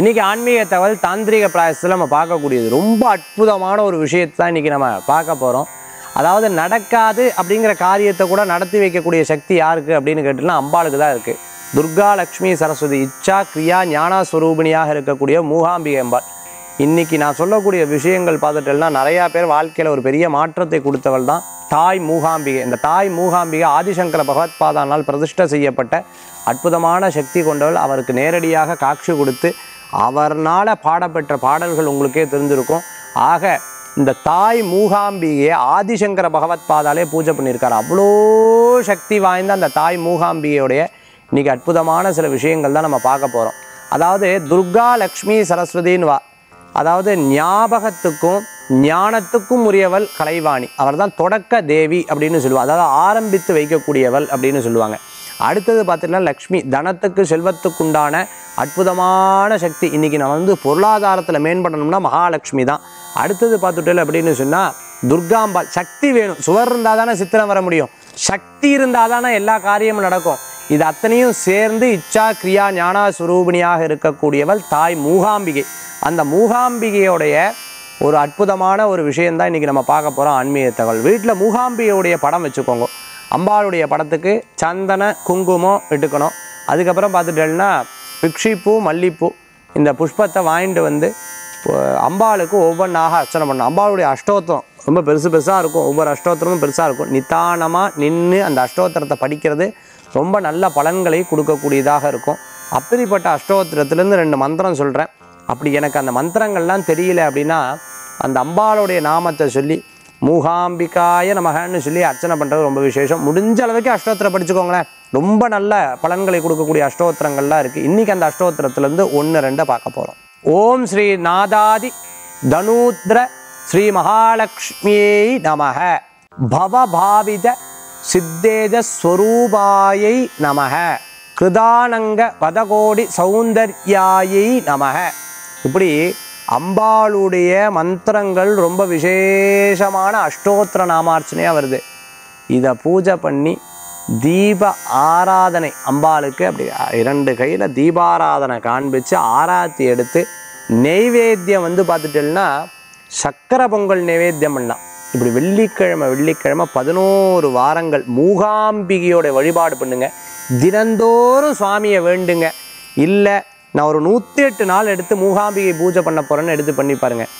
இன்றைக்கி ஆன்மீக தகவல் தாந்திரிக பிராயசத்தில் நம்ம பார்க்கக்கூடியது. ரொம்ப அற்புதமான ஒரு விஷயத்தை தான் இன்னைக்கு நம்ம பார்க்க போகிறோம் அதாவது நடக்காது அப்படிங்கிற காரியத்தை கூட நடத்தி வைக்கக்கூடிய சக்தி யாருக்கு அப்படின்னு கேட்டோம்னா அம்பாளுக்கு தான் இருக்குது துர்கா லக்ஷ்மி சரஸ்வதி இச்சா கிரியா ஞானா ஸ்வரூபிணியாக இருக்கக்கூடிய மூகாம்பிகை அம்பாள். இன்றைக்கி நான் சொல்லக்கூடிய விஷயங்கள் பார்த்துட்டேன்னா நிறையா பேர் வாழ்க்கையில் ஒரு பெரிய மாற்றத்தை கொடுத்தவள் தான் தாய் மூகாம்பிகை. இந்த தாய் மூகாம்பிகை ஆதிசங்கர பகவத்பாதானால் பிரதிஷ்டை செய்யப்பட்ட அற்புதமான சக்தி கொண்டவள். அவருக்கு நேரடியாக காட்சி கொடுத்து அவர்னால் பாடப்பெற்ற பாடல்கள் உங்களுக்கே தெரிஞ்சிருக்கும். ஆக இந்த தாய் மூகாம்பிகையை ஆதிசங்கர பகவத் பாதாலே பூஜை பண்ணியிருக்காரு. அவ்வளோ சக்தி வாய்ந்த அந்த தாய் மூகாம்பிகையுடைய இன்னைக்கு அற்புதமான சில விஷயங்கள் தான் நம்ம பார்க்க போகிறோம் அதாவது துர்கா லக்ஷ்மி சரஸ்வதின்னு வா அதாவது ஞாபகத்துக்கும் ஞானத்துக்கும் உரியவள் கலைவாணி. அவர் தான் தொடக்க தேவி அப்படின்னு சொல்லுவாள் அதாவது ஆரம்பித்து வைக்கக்கூடியவள் அப்படின்னு சொல்லுவாங்க. அடுத்தது பார்த்தீங்கன்னா லக்ஷ்மி தனத்துக்கு செல்வத்துக்குண்டான அற்புதமான சக்தி. இன்றைக்கி நம்ம வந்து பொருளாதாரத்தில் மேம்படணும்னா மகாலட்சுமி தான். அடுத்தது பார்த்துட்டேன் அப்படின்னு சொன்னால் துர்காம்பாள் சக்தி வேணும். சுவர் இருந்தால் தானே சித்திரம் வர முடியும். சக்தி இருந்தால் தானே எல்லா காரியமும் நடக்கும். இது அத்தனையும் சேர்ந்து இச்சா கிரியா ஞானா சுரூபிணியாக இருக்கக்கூடியவள் தாய் மூகாம்பிகை. அந்த மூகாம்பிகையோடைய ஒரு அற்புதமான ஒரு விஷயந்தான் இன்றைக்கி நம்ம பார்க்க போகிறோம் ஆன்மீக தகவல். வீட்டில் மூகாம்பிகையுடைய படம் வச்சுக்கோங்க. அம்பாளுடைய படத்துக்கு சந்தன குங்குமம் இட்டுக்கணும் அதுக்கப்புறம் பார்த்துட்டேன்னா பிக்ஷிப்பூ மல்லிப்பூ. இந்த புஷ்பத்தை வாங்கிட்டு வந்து அம்பாளுக்கு ஒவ்வொன்றாக அர்ச்சனை பண்ணணும். அம்பாளுடைய அஷ்டோத்திரம் ரொம்ப பெருசு பெருசாக இருக்கும். ஒவ்வொரு அஷ்டோத்திரமும் பெருசாக இருக்கும். நிதானமாக நின்று அந்த அஷ்டோத்திரத்தை படிக்கிறது ரொம்ப நல்ல பலன்களை கொடுக்கக்கூடியதாக இருக்கும். அப்படிப்பட்ட அஷ்டோத்திரத்துலேருந்து ரெண்டு மந்திரம் சொல்கிறேன் அப்படி எனக்கு அந்த மந்திரங்கள்லாம் தெரியல அப்படின்னா அந்த அம்பாளுடைய நாமத்தை சொல்லி மூகாம்பிகாய நமகன்னு சொல்லி அர்ச்சனை பண்ணுறது ரொம்ப விசேஷம். முடிஞ்ச அளவுக்கு அஷ்டோத்திரம் படிச்சுக்கோங்களேன். ரொம்ப நல்ல பலன்களை கொடுக்கக்கூடிய அஷ்டோத்திரங்கள்லாம் இருக்குது இன்றைக்கி அந்த அஷ்டோத்திரத்துலேருந்து ஒன்று ரெண்டை பார்க்க போகிறோம் ஓம் ஸ்ரீ நாதாதி தனூத்ர ஸ்ரீ மகாலட்சுமியை நமக. பவபாவித சித்தேஜ ஸ்வரூபாயை நமக. கிருதானங்க பதகோடி சௌந்தர்யாயை நமக. இப்படி அம்பாளுடைய மந்திரங்கள் ரொம்ப விசேஷமான அஷ்டோத்திர நாமார்ச்சனையாக வருது. இதை பூஜை பண்ணி தீப ஆராதனை அம்பாளுக்கு அப்படி இரண்டு கையில் தீபாராதனை காண்பித்து ஆராத்தி எடுத்து நெய்வேத்தியம் வந்து பார்த்துட்டேன்னா சக்கரை பொங்கல் நைவேத்தியம் பண்ணலாம். இப்படி வெள்ளிக்கிழமை வெள்ளிக்கிழமை பதினோரு வாரங்கள் மூகாம்பிகையோட வழிபாடு பண்ணுங்க. தினந்தோறும் சுவாமியை வேண்டுங்க. இல்லை நான் ஒரு நூற்றி எட்டு நாள் எடுத்து மூகாம்பிகை பூஜை பண்ண போகிறேன்னு எடுத்து பண்ணி பாருங்கள்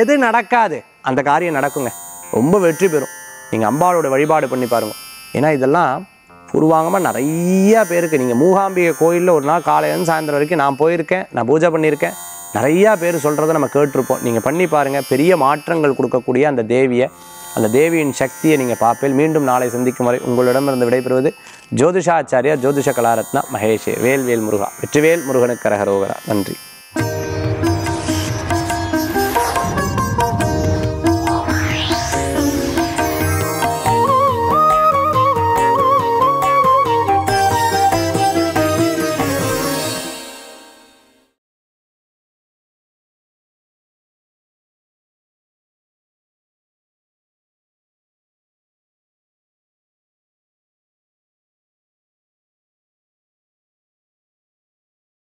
எது நடக்காது அந்த காரியம் நடக்குங்க. ரொம்ப வெற்றி பெறும். நீங்கள் அம்பாளோட வழிபாடு பண்ணி பாருங்க. ஏன்னா இதெல்லாம் பூர்வாங்கமாக நிறையா பேருக்கு நீங்கள் மூகாம்பிகை கோயிலில் ஒரு நாள் காலையிலேருந்து சாயந்தரம் வரைக்கும் நான் போயிருக்கேன் நான் பூஜை பண்ணியிருக்கேன். நிறையா பேர் சொல்கிறத நம்ம கேட்டிருப்போம். நீங்கள் பண்ணி பாருங்கள் பெரிய மாற்றங்கள் கொடுக்கக்கூடிய அந்த தேவியை அந்த தேவியின் சக்தியை நீங்கள் பார்ப்பேன். மீண்டும் நாளை சந்திக்கும் வரை உங்களிடமிருந்து விடைபெறுவது ஜோதிஷாச்சாரியா ஜோதிஷ கலாரத்னா மகேஷே. வேல்வேல் முருகா. வெற்றிவேல் முருகனுக்கு கரகரோகரா நன்றி.